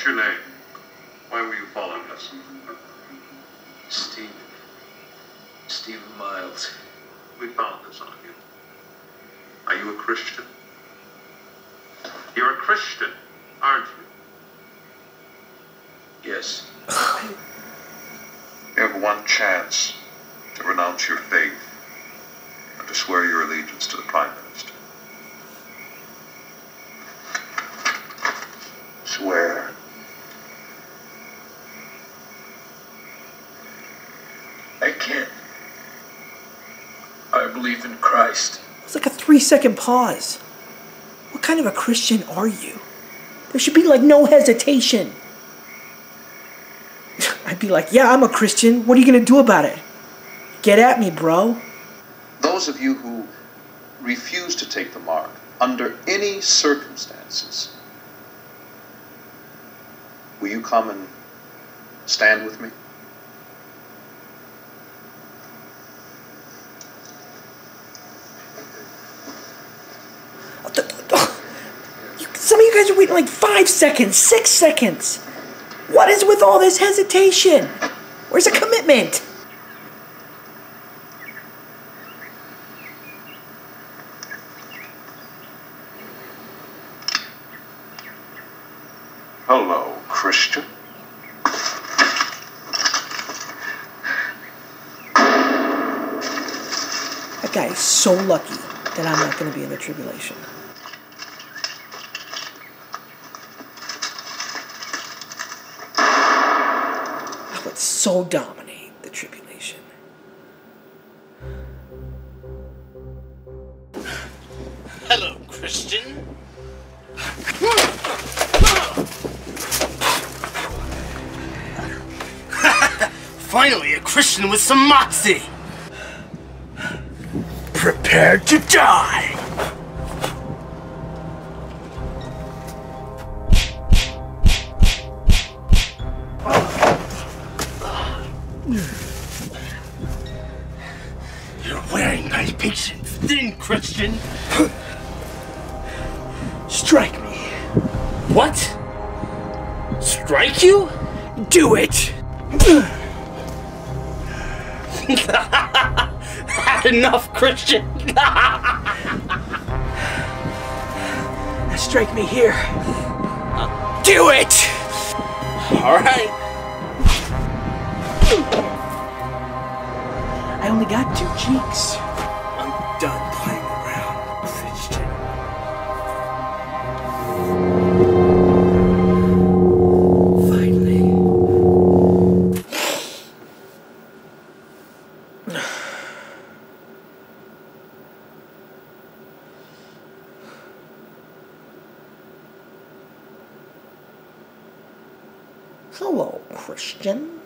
What's your name? Why were you following us? Stephen. Stephen Miles. We found this on you. Are you a Christian? You're a Christian, aren't you? Yes. You have one chance to renounce your faith and to swear your allegiance to the Prime Minister. Swear. I. I believe in Christ. It's like a three second pause. What kind of a Christian are you? There should be like no hesitation. I'd be like, yeah, I'm a Christian. What are you gonna do about it? Get at me, bro. Those of you who refuse to take the mark under any circumstances, will you come and stand with me? Some of you guys are waiting like five seconds, six seconds. What is with all this hesitation? Where's the commitment? Hello, Christian. That guy is so lucky that I'm not going to be in the tribulation. Would so dominate the tribulation. Hello, Christian. Finally, a Christian with some moxie. Prepare to die. You're wearing my patience thin, Christian. Strike me. What? Strike you? Do it. Enough, Christian. Strike me here. Do it. All right. I only got two cheeks. I'm done playing around, Christian. Finally. Hello, Christian.